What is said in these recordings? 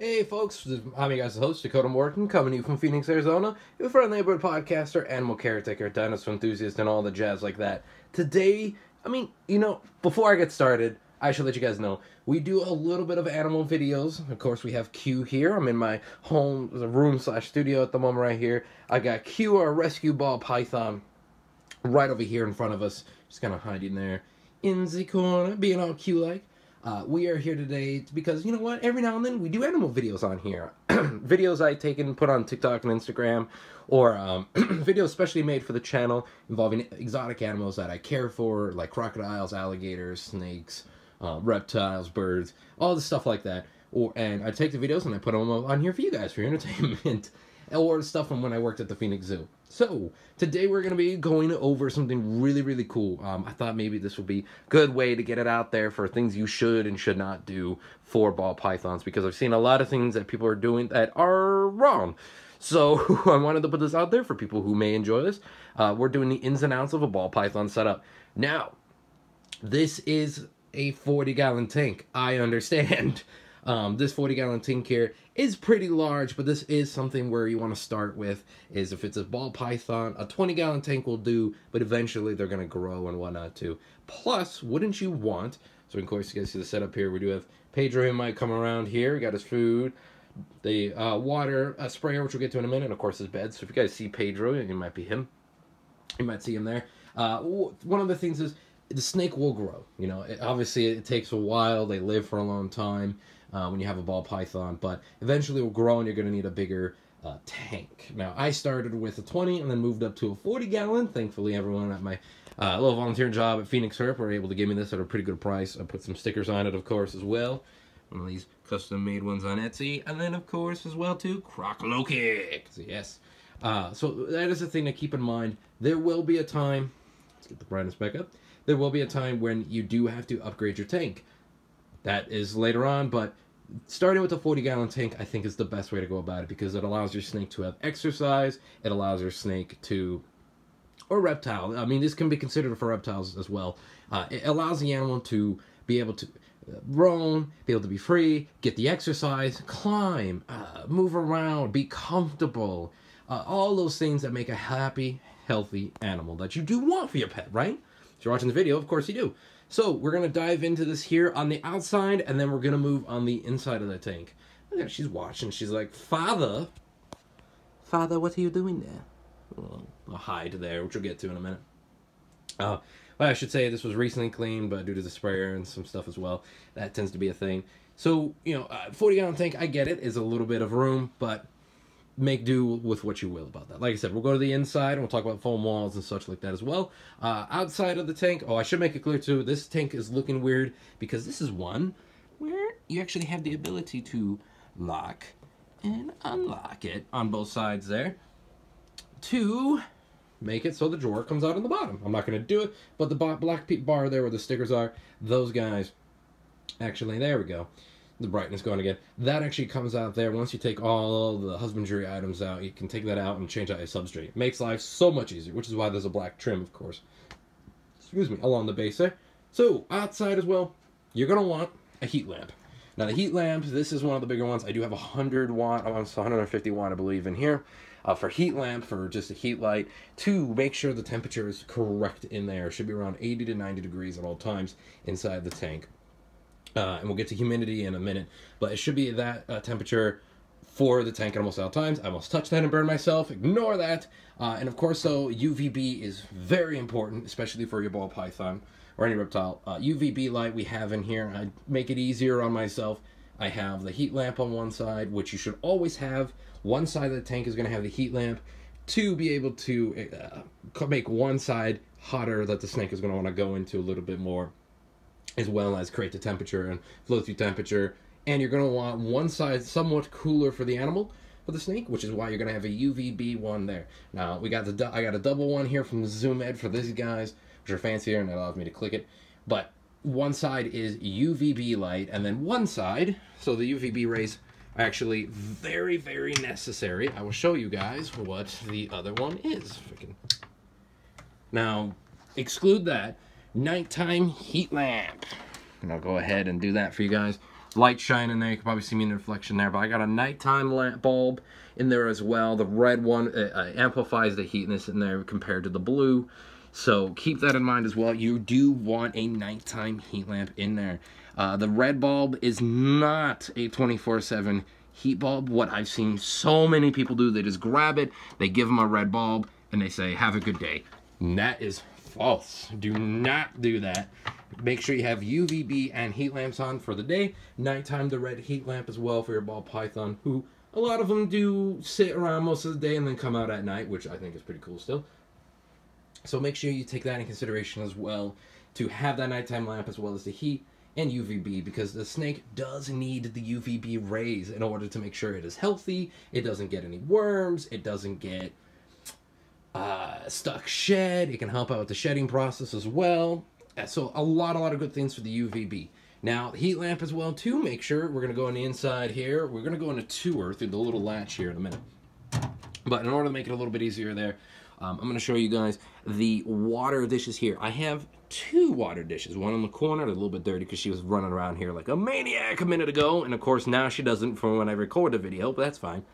Hey folks, I'm your guys' host, Dakota Morgan, coming to you from Phoenix, Arizona, your friendly neighborhood podcaster, animal caretaker, dinosaur enthusiast, and all the jazz like that. Today, I mean, you know, before I get started, I should let you guys know, we do a little bit of animal videos. Of course, we have Q here. I'm in my home, room slash studio at the moment right here. I got Q, our rescue ball python, right over here in front of us. Just kind of hiding there in the corner, being all Q-like. Uh, we are here today because you know what? Every now and then we do animal videos on here. videos I take and put on TikTok and Instagram, or um, videos specially made for the channel involving exotic animals that I care for, like crocodiles, alligators, snakes, uh, reptiles, birds, all the stuff like that. Or and I take the videos and I put them on here for you guys for your entertainment, or stuff from when I worked at the Phoenix Zoo. So, today we're going to be going over something really, really cool. Um, I thought maybe this would be a good way to get it out there for things you should and should not do for ball pythons because I've seen a lot of things that people are doing that are wrong. So, I wanted to put this out there for people who may enjoy this. Uh, we're doing the ins and outs of a ball python setup. Now, this is a 40 gallon tank. I understand. Um, this 40 gallon tank here is pretty large, but this is something where you want to start with is if it's a ball python, a 20 gallon tank will do, but eventually they're going to grow and whatnot too. Plus, wouldn't you want, so of course you guys see the setup here, we do have Pedro who might come around here, he got his food, the uh, water sprayer, which we'll get to in a minute, and of course his bed. So if you guys see Pedro, it might be him. You might see him there. Uh, one of the things is the snake will grow. You know, it, obviously it takes a while. They live for a long time uh, when you have a ball python, but eventually will grow and you're going to need a bigger uh, tank. Now, I started with a 20 and then moved up to a 40 gallon. Thankfully, everyone at my uh, little volunteer job at Phoenix Herp were able to give me this at a pretty good price. I put some stickers on it, of course, as well. One of these custom made ones on Etsy. And then, of course, as well, too, Croc Loki. Yes. Uh, so that is a thing to keep in mind. There will be a time, let's get the brightness back up. There will be a time when you do have to upgrade your tank. That is later on, but starting with a 40 gallon tank, I think is the best way to go about it because it allows your snake to have exercise. It allows your snake to, or reptile. I mean, this can be considered for reptiles as well. Uh, it allows the animal to be able to uh, roam, be able to be free, get the exercise, climb, uh, move around, be comfortable. Uh, all those things that make a happy, healthy animal that you do want for your pet, right? If you're watching the video, of course you do. So we're going to dive into this here on the outside, and then we're going to move on the inside of the tank. Look at she's watching. She's like, Father, Father, what are you doing there? Well, I'll hide there, which we'll get to in a minute. Uh, well, I should say this was recently cleaned, but due to the sprayer and some stuff as well, that tends to be a thing. So, you know, uh, 40 gallon tank, I get it, is a little bit of room, but make do with what you will about that. Like I said, we'll go to the inside and we'll talk about foam walls and such like that as well. Uh, outside of the tank, oh, I should make it clear too, this tank is looking weird because this is one where you actually have the ability to lock and unlock it on both sides there to make it so the drawer comes out on the bottom. I'm not going to do it, but the black bar there where the stickers are, those guys, actually, there we go the brightness going again. That actually comes out there. Once you take all the husbandry items out, you can take that out and change out your substrate. Makes life so much easier, which is why there's a black trim, of course. Excuse me, along the base there. So, outside as well, you're going to want a heat lamp. Now, the heat lamp, this is one of the bigger ones. I do have a 100 watt, almost 150 watt, I believe, in here. Uh, for heat lamp, for just a heat light, to make sure the temperature is correct in there. It should be around 80 to 90 degrees at all times inside the tank. Uh, and we'll get to humidity in a minute, but it should be that uh, temperature for the tank at almost all times. I almost touched that and burned myself. Ignore that. Uh, and of course, so UVB is very important, especially for your ball python or any reptile. UVB uh, light we have in here. I make it easier on myself. I have the heat lamp on one side, which you should always have. One side of the tank is going to have the heat lamp to be able to uh, make one side hotter that the snake is going to want to go into a little bit more as well as create the temperature and flow through temperature. And you're going to want one side somewhat cooler for the animal, for the snake, which is why you're going to have a UVB one there. Now, we got the I got a double one here from Zoo Med for these guys, which are fancier and it allows me to click it. But one side is UVB light, and then one side, so the UVB rays are actually very, very necessary. I will show you guys what the other one is. Now, exclude that nighttime heat lamp. And I'll go ahead and do that for you guys. light shining there. You can probably see me in the reflection there, but I got a nighttime lamp bulb in there as well. The red one uh, uh, amplifies the heatness in there compared to the blue. So keep that in mind as well. You do want a nighttime heat lamp in there. Uh, the red bulb is not a 24-7 heat bulb. What I've seen so many people do, they just grab it, they give them a red bulb, and they say, have a good day. And that is false. Do not do that. Make sure you have UVB and heat lamps on for the day. Nighttime, the red heat lamp as well for your ball python, who a lot of them do sit around most of the day and then come out at night, which I think is pretty cool still. So make sure you take that in consideration as well to have that nighttime lamp as well as the heat and UVB because the snake does need the UVB rays in order to make sure it is healthy, it doesn't get any worms, it doesn't get uh, stuck shed, it can help out with the shedding process as well. Uh, so a lot, a lot of good things for the UVB. Now, heat lamp as well too, make sure, we're going to go on the inside here, we're going to go on a tour through the little latch here in a minute. But in order to make it a little bit easier there, um, I'm going to show you guys the water dishes here. I have two water dishes. One in the corner, a little bit dirty because she was running around here like a maniac a minute ago. And of course, now she doesn't from when I record the video, but that's fine.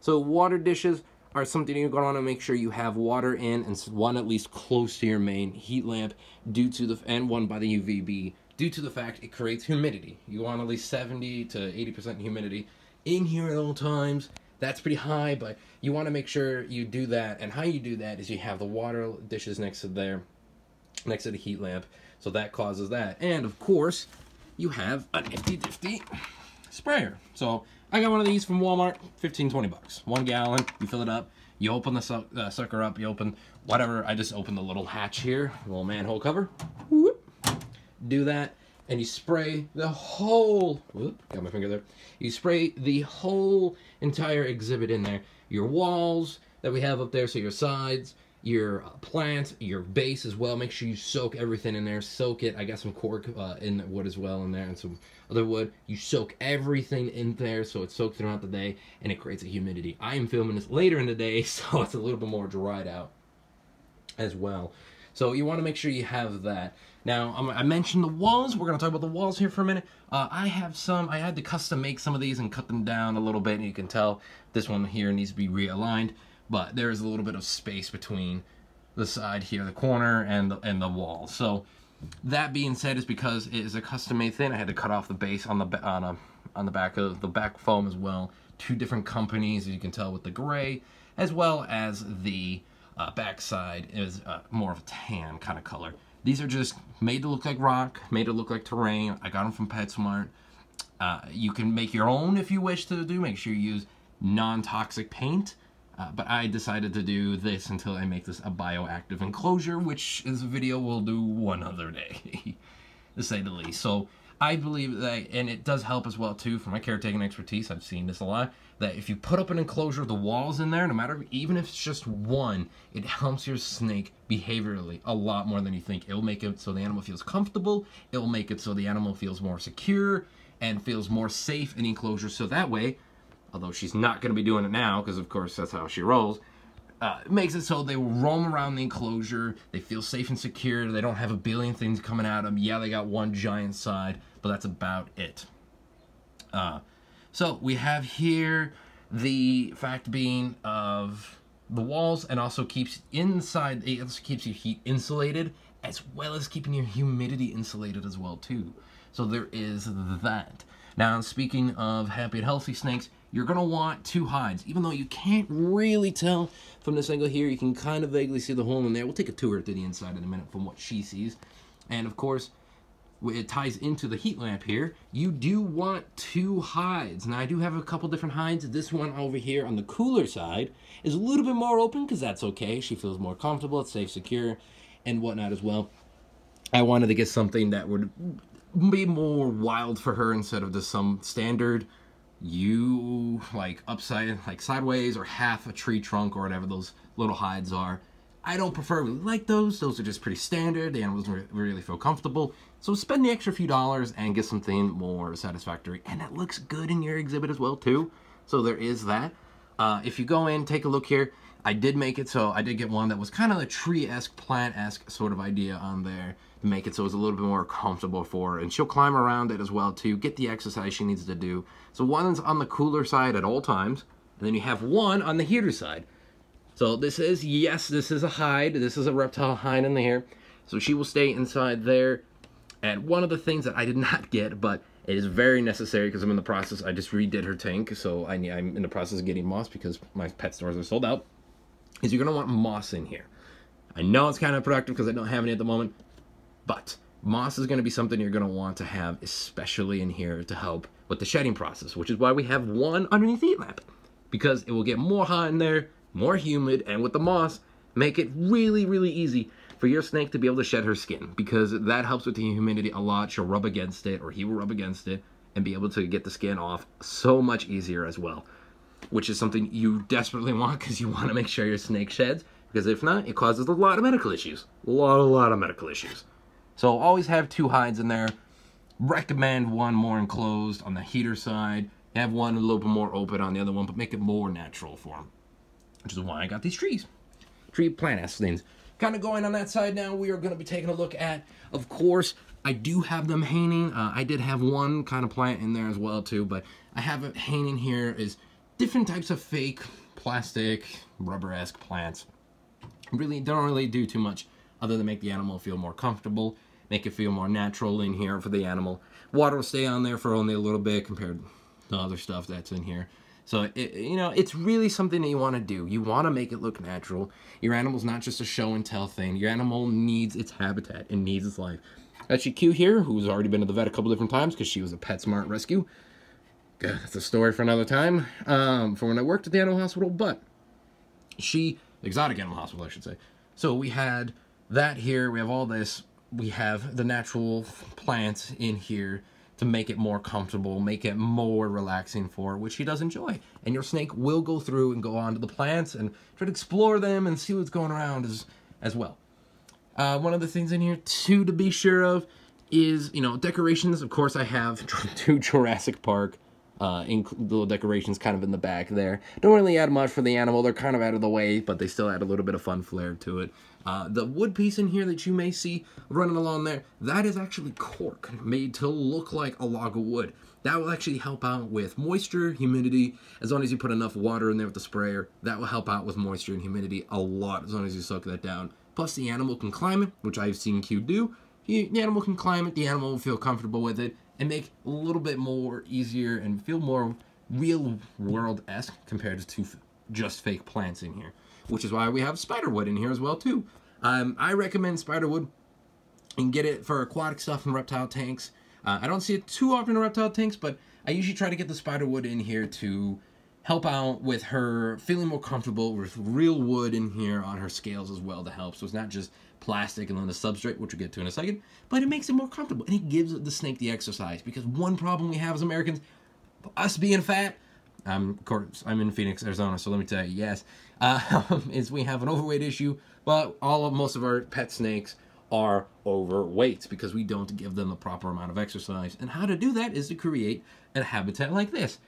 So water dishes are something you're going to want to make sure you have water in and one at least close to your main heat lamp due to the and one by the UVB due to the fact it creates humidity. You want at least 70 to 80% humidity in here at all times that's pretty high, but you want to make sure you do that. And how you do that is you have the water dishes next to there, next to the heat lamp. So that causes that. And of course, you have a nifty difty sprayer. So I got one of these from Walmart, 15, 20 bucks. One gallon, you fill it up, you open the su uh, sucker up, you open whatever. I just open the little hatch here, little manhole cover. Whoop. Do that and you spray the whole, whoop, got my finger there, you spray the whole entire exhibit in there. Your walls that we have up there, so your sides, your uh, plant, your base as well. Make sure you soak everything in there. Soak it. I got some cork uh, in the wood as well in there and some other wood. You soak everything in there so it's soaked throughout the day and it creates a humidity. I am filming this later in the day so it's a little bit more dried out as well. So you want to make sure you have that. Now, I mentioned the walls. We're going to talk about the walls here for a minute. Uh, I have some, I had to custom make some of these and cut them down a little bit. And you can tell this one here needs to be realigned. But there is a little bit of space between the side here, the corner, and the, and the wall. So that being said is because it is a custom made thing. I had to cut off the base on the on a, on the back of the back foam as well. Two different companies, as you can tell with the gray, as well as the uh, backside is uh, more of a tan kind of color. These are just made to look like rock, made to look like terrain. I got them from PetSmart. Uh, you can make your own if you wish to do. Make sure you use non-toxic paint. Uh, but I decided to do this until I make this a bioactive enclosure, which is a video we'll do one other day, to say the least. So I believe that, and it does help as well too, for my caretaking expertise, I've seen this a lot, that if you put up an enclosure, the walls in there, no matter, even if it's just one, it helps your snake behaviorally a lot more than you think. It'll make it so the animal feels comfortable, it'll make it so the animal feels more secure, and feels more safe in enclosure, so that way, although she's not going to be doing it now, because of course that's how she rolls, uh, it makes it so they will roam around the enclosure. They feel safe and secure. They don't have a billion things coming at them. Yeah, they got one giant side, but that's about it. Uh, so we have here the fact being of the walls and also keeps inside, it also keeps your heat insulated as well as keeping your humidity insulated as well too. So there is that. Now speaking of happy and healthy snakes, you're going to want two hides. Even though you can't really tell from this angle here, you can kind of vaguely see the hole in there. We'll take a tour to the inside in a minute from what she sees. And of course, it ties into the heat lamp here. You do want two hides. Now I do have a couple different hides. This one over here on the cooler side is a little bit more open because that's okay. She feels more comfortable, it's safe, secure, and whatnot as well. I wanted to get something that would be more wild for her instead of just some standard you like upside like sideways or half a tree trunk or whatever those little hides are I don't prefer really like those. Those are just pretty standard. The animals really feel comfortable. So spend the extra few dollars and get something more satisfactory. And it looks good in your exhibit as well too. So there is that. Uh, if you go in, take a look here. I did make it so I did get one that was kind of a tree-esque, plant-esque sort of idea on there to make it so it's a little bit more comfortable for her. And she'll climb around it as well to get the exercise she needs to do. So one's on the cooler side at all times, and then you have one on the heater side. So this is, yes, this is a hide. This is a reptile hide in here. So she will stay inside there. And one of the things that I did not get, but it is very necessary because I'm in the process, I just redid her tank. So I, I'm in the process of getting moss because my pet stores are sold out is you're going to want moss in here. I know it's kind of productive because I don't have any at the moment, but moss is going to be something you're going to want to have, especially in here to help with the shedding process, which is why we have one underneath the heat lamp because it will get more hot in there, more humid, and with the moss, make it really, really easy for your snake to be able to shed her skin because that helps with the humidity a lot. She'll rub against it or he will rub against it and be able to get the skin off so much easier as well which is something you desperately want because you want to make sure your snake sheds. Because if not, it causes a lot of medical issues. A lot, a lot of medical issues. So always have two hides in there. Recommend one more enclosed on the heater side. Have one a little bit more open on the other one, but make it more natural for them. Which is why I got these trees. Tree plant things. Kind of going on that side now, we are going to be taking a look at, of course, I do have them hanging. Uh, I did have one kind of plant in there as well, too, but I have it hanging here is different types of fake plastic rubber-esque plants really don't really do too much other than make the animal feel more comfortable make it feel more natural in here for the animal. Water will stay on there for only a little bit compared to other stuff that's in here. So it, you know it's really something that you want to do. You want to make it look natural. Your animal's not just a show and tell thing. Your animal needs its habitat. And needs its life. Actually, Q here, who's already been to the vet a couple different times because she was a PetSmart rescue, that's a story for another time. Um, for when I worked at the animal hospital, but she exotic animal hospital, I should say. So we had that here. We have all this. We have the natural plants in here to make it more comfortable, make it more relaxing for her, which she does enjoy. And your snake will go through and go on to the plants and try to explore them and see what's going around as, as well. Uh, one of the things in here, too, to be sure of is, you know, decorations. Of course, I have two Jurassic Park uh, little decorations kind of in the back there. Don't really add much for the animal. They're kind of out of the way, but they still add a little bit of fun flair to it. Uh, the wood piece in here that you may see running along there, that is actually cork made to look like a log of wood. That will actually help out with moisture, humidity, as long as you put enough water in there with the sprayer. That will help out with moisture and humidity a lot as long as you soak that down. Plus the animal can climb it, which I've seen Q do. The animal can climb it, the animal will feel comfortable with it, and make a little bit more easier and feel more real world esque compared to just fake plants in here. Which is why we have spiderwood in here as well too. Um, I recommend spiderwood and get it for aquatic stuff in reptile tanks. Uh, I don't see it too often in reptile tanks, but I usually try to get the spiderwood in here to help out with her feeling more comfortable with real wood in here on her scales as well to help. So it's not just plastic and then the substrate, which we'll get to in a second, but it makes it more comfortable and it gives the snake the exercise because one problem we have as Americans, us being fat, I'm, of course, I'm in Phoenix, Arizona, so let me tell you, yes, uh, is we have an overweight issue, but all of most of our pet snakes are overweight because we don't give them the proper amount of exercise. And how to do that is to create a habitat like this.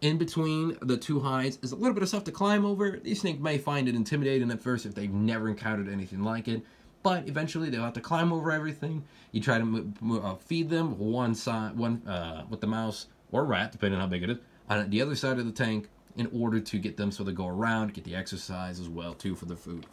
In between the two hides is a little bit of stuff to climb over. These snakes may find it intimidating at first if they've never encountered anything like it but eventually they'll have to climb over everything. You try to uh, feed them one side, one uh, with the mouse or rat, depending on how big it is, on the other side of the tank in order to get them so they go around, get the exercise as well too for the food.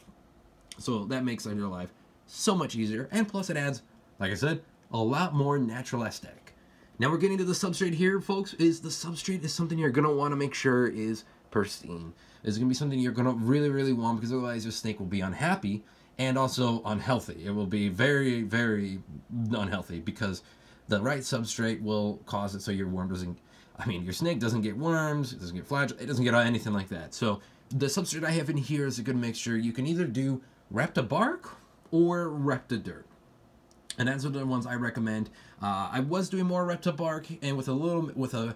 So that makes your life so much easier, and plus it adds, like I said, a lot more natural aesthetic. Now we're getting to the substrate here, folks. Is the substrate is something you're gonna want to make sure is pristine. Is gonna be something you're gonna really, really want because otherwise your snake will be unhappy and also unhealthy. It will be very, very unhealthy because the right substrate will cause it so your worm doesn't, I mean, your snake doesn't get worms, it doesn't get flagella, it doesn't get anything like that. So the substrate I have in here is a good mixture. You can either do Repta bark or Repta dirt. And that's are the ones I recommend. Uh, I was doing more Repta bark and with a little, with a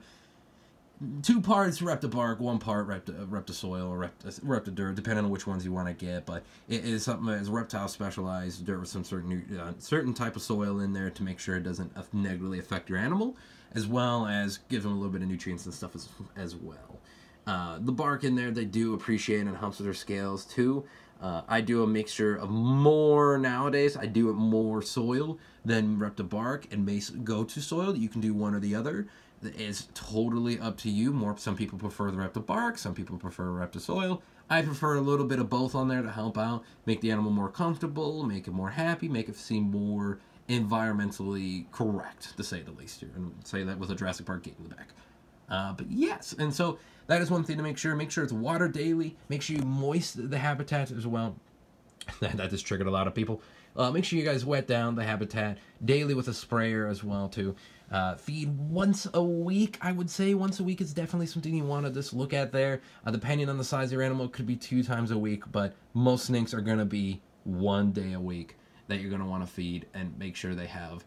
two parts Repta-Bark, one part Repta, Repta-Soil or Repta, Repta-Dirt, depending on which ones you want to get. But it is something that is reptile specialized dirt with some certain uh, certain type of soil in there to make sure it doesn't negatively affect your animal, as well as give them a little bit of nutrients and stuff as, as well. Uh, the bark in there they do appreciate and helps with their scales too. Uh, I do a mixture of more nowadays. I do it more soil than Repta bark and may go to soil. You can do one or the other. It's totally up to you. More some people prefer the Repta bark, some people prefer Repta soil. I prefer a little bit of both on there to help out, make the animal more comfortable, make it more happy, make it seem more environmentally correct, to say the least here, and say that with a Jurassic Park gate in the back. Uh, but yes, and so that is one thing to make sure. Make sure it's water daily. Make sure you moist the habitat as well. that, that just triggered a lot of people. Uh, make sure you guys wet down the habitat daily with a sprayer as well too. Uh, feed once a week, I would say once a week is definitely something you want to just look at there. Uh, depending on the size of your animal, it could be two times a week, but most snakes are going to be one day a week that you're going to want to feed and make sure they have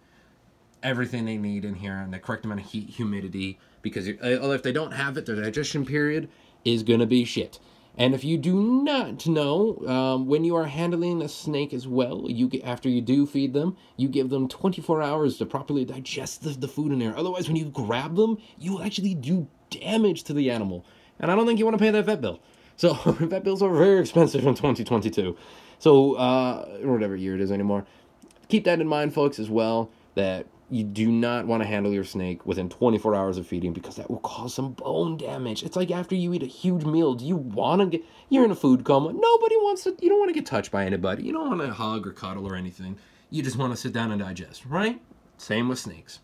everything they need in here and the correct amount of heat, humidity, because if they don't have it, their digestion period is going to be shit. And if you do not know, um, when you are handling a snake as well, you get, after you do feed them, you give them 24 hours to properly digest the, the food in there. Otherwise, when you grab them, you actually do damage to the animal. And I don't think you want to pay that vet bill. So vet bills are very expensive in 2022. So uh, whatever year it is anymore. Keep that in mind, folks, as well. That you do not want to handle your snake within 24 hours of feeding because that will cause some bone damage. It's like after you eat a huge meal, do you want to get, you're in a food coma. Nobody wants to, you don't want to get touched by anybody. You don't want to hug or cuddle or anything. You just want to sit down and digest, right? Same with snakes.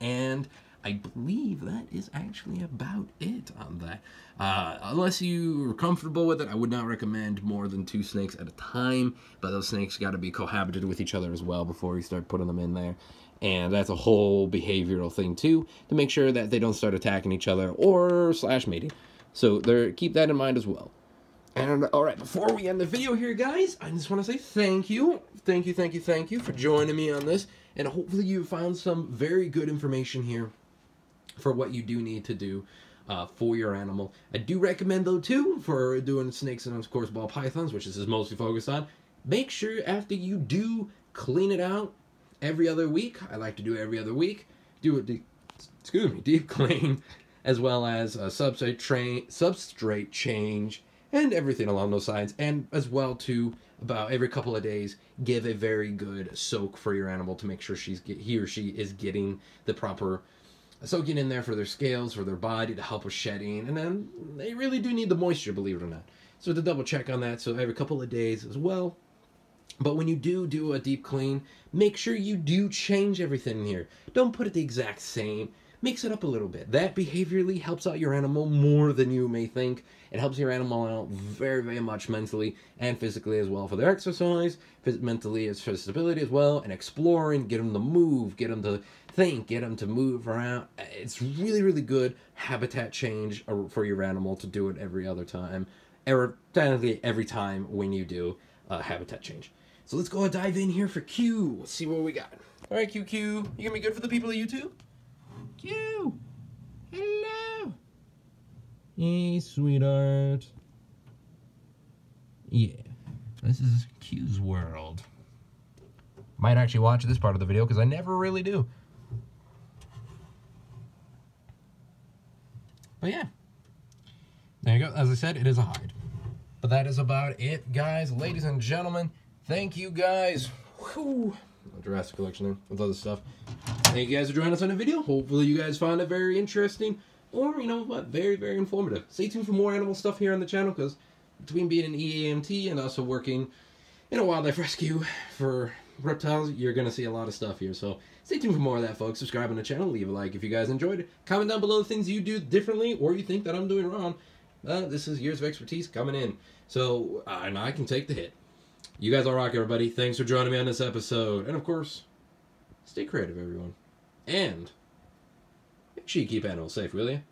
And I believe that is actually about it on that. Uh, unless you are comfortable with it, I would not recommend more than two snakes at a time. But those snakes got to be cohabited with each other as well before you start putting them in there and that's a whole behavioral thing too to make sure that they don't start attacking each other or slash mating so there keep that in mind as well and all right before we end the video here guys i just want to say thank you thank you thank you thank you for joining me on this and hopefully you found some very good information here for what you do need to do uh, for your animal. I do recommend though too for doing snakes and of course ball pythons, which this is mostly focused on. Make sure after you do clean it out, every other week. I like to do every other week. Do a deep, excuse me, deep clean, as well as a substrate train, substrate change, and everything along those lines. And as well to about every couple of days, give a very good soak for your animal to make sure she's get, he or she is getting the proper soaking in there for their scales, for their body to help with shedding, and then they really do need the moisture, believe it or not. So to double check on that, so every couple of days as well, but when you do do a deep clean, make sure you do change everything in here. Don't put it the exact same. Mix it up a little bit. That behaviorally helps out your animal more than you may think. It helps your animal out very, very much mentally and physically as well for their exercise, mentally as for stability as well, and exploring, get them to move, get them to think, get them to move around. It's really, really good habitat change for your animal to do it every other time, or technically every time when you do a habitat change. So let's go and dive in here for Q. Let's see what we got. All right, QQ, you gonna be good for the people of YouTube? Q, hello. Hey, sweetheart. Yeah, this is Q's world. Might actually watch this part of the video because I never really do. But yeah, there you go. As I said, it is a hide. But that is about it, guys. Ladies and gentlemen, thank you guys. Whew. Jurassic collection there with other stuff. Thank you guys for joining us on the video. Hopefully you guys found it very interesting or, you know what, very, very informative. Stay tuned for more animal stuff here on the channel because between being an EAMT and also working in a wildlife rescue for reptiles, you're going to see a lot of stuff here. So stay tuned for more of that, folks. Subscribe on the channel. Leave a like if you guys enjoyed it. Comment down below the things you do differently or you think that I'm doing wrong. Uh, this is years of expertise coming in. So, uh, and I can take the hit. You guys all rock, everybody. Thanks for joining me on this episode. And of course, stay creative, everyone. And make sure you keep animals safe, will you?